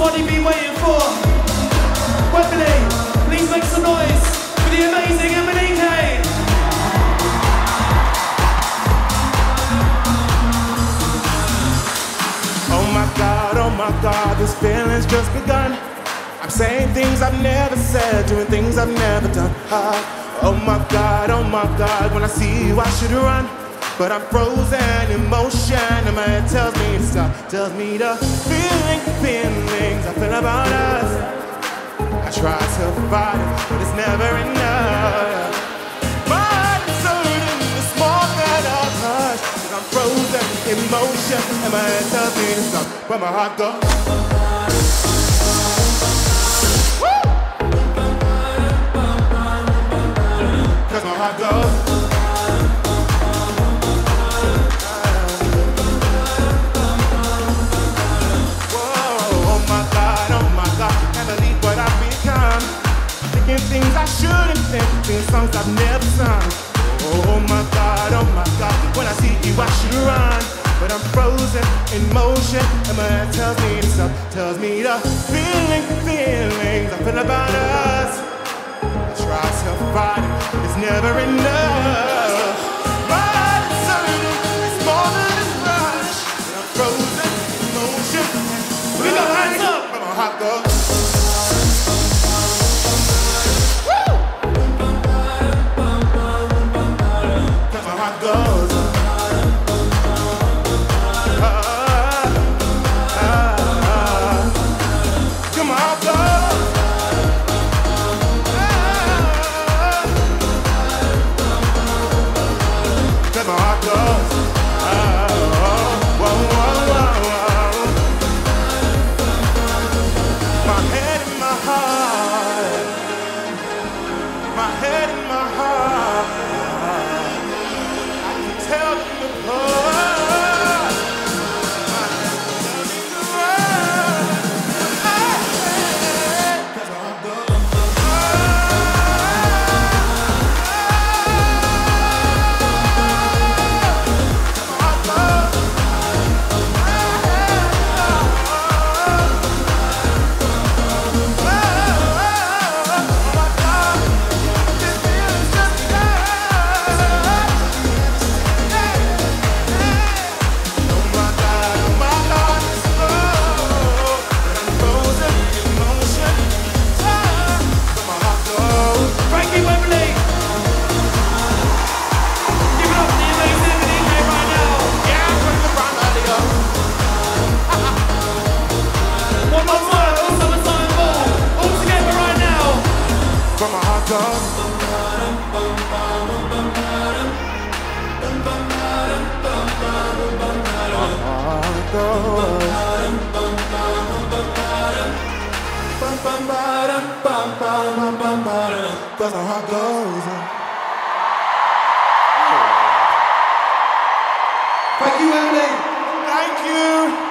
what you've been waiting for. Wembley, please make some noise for the amazing MNEK. Oh my God, oh my God, this feeling's just begun. I'm saying things I've never said, doing things I've never done. Ah, oh my God, oh my God, when I see you, I should run. But I'm frozen in motion, and my head tells me to stop. Tells me the feeling, feelings I feel about us. I try to fight it, but it's never enough. My heart is hurting, it's more than a touch. Cause I'm frozen in motion, and my head tells me to stop. Where my heart goes. Things I shouldn't think, singing songs I've never sung. Oh my God, oh my God, when I see you I should run. But I'm frozen in motion, and my head tells me to stop, tells me the feeling, feelings I feel about us. I try to fight it, it's never enough. From my heart goes. Thank you, Emily. Thank you.